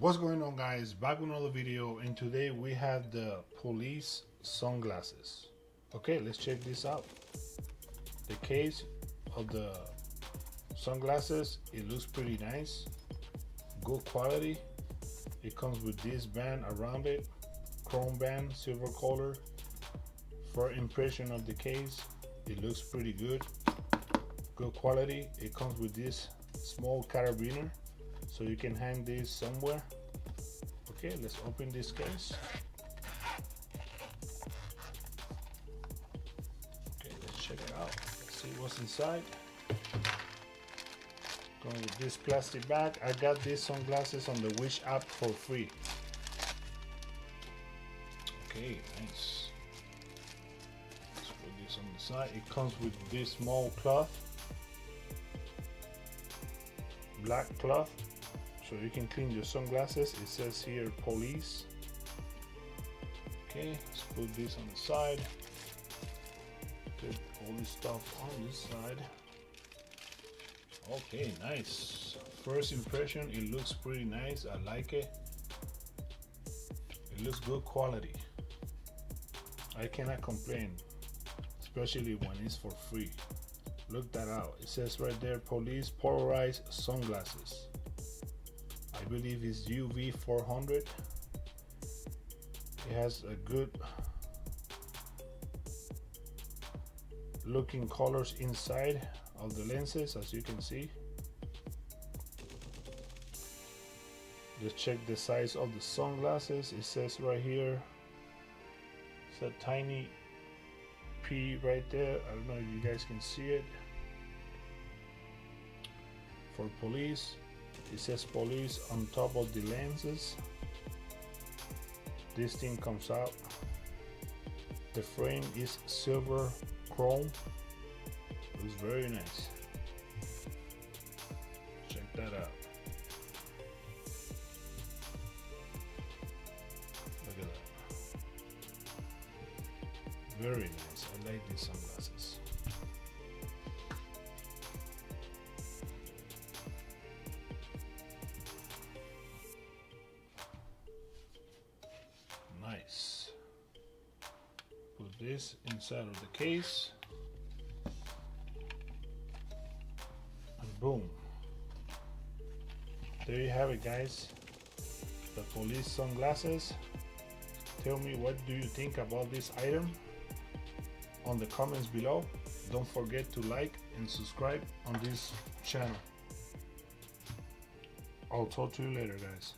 What's going on guys? Back with another video and today we have the police sunglasses. Okay, let's check this out. The case of the sunglasses, it looks pretty nice. Good quality. It comes with this band around it. Chrome band, silver color. For impression of the case, it looks pretty good. Good quality. It comes with this small carabiner so you can hang this somewhere. Okay let's open this case. Okay let's check it out. Let's see what's inside. Going with this plastic bag. I got these sunglasses on the Wish app for free. Okay nice. Let's put this on the side. It comes with this small cloth. Black cloth so you can clean your sunglasses. It says here police. Okay let's put this on the side. Put all this stuff on this side. Okay nice. First impression it looks pretty nice. I like it. It looks good quality. I cannot complain especially when it's for free. Look that out. It says right there police polarized sunglasses I believe is UV 400 it has a good looking colors inside of the lenses as you can see. Let's check the size of the sunglasses. It says right here it's a tiny P right there. I don't know if you guys can see it. For police it says police on top of the lenses. This thing comes out. The frame is silver chrome. It's very nice. Check that out. Look at that. Very nice. I like these sunglasses this inside of the case. And boom. There you have it guys. The police sunglasses. Tell me what do you think about this item? On the comments below. Don't forget to like and subscribe on this channel. I'll talk to you later guys